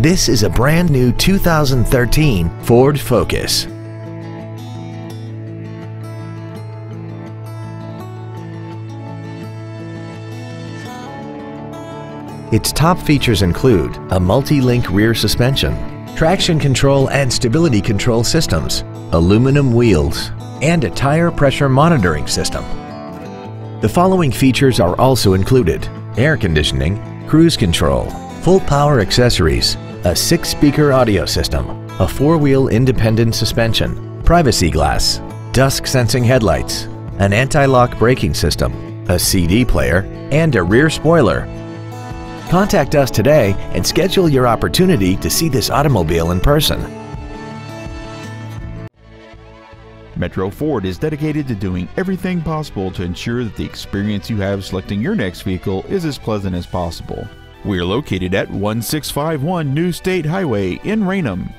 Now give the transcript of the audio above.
This is a brand new 2013 Ford Focus. Its top features include a multi-link rear suspension, traction control and stability control systems, aluminum wheels, and a tire pressure monitoring system. The following features are also included air conditioning, cruise control, full power accessories, a six-speaker audio system, a four-wheel independent suspension, privacy glass, dusk sensing headlights, an anti-lock braking system, a CD player, and a rear spoiler. Contact us today and schedule your opportunity to see this automobile in person. Metro Ford is dedicated to doing everything possible to ensure that the experience you have selecting your next vehicle is as pleasant as possible. We are located at 1651 New State Highway in Raynham.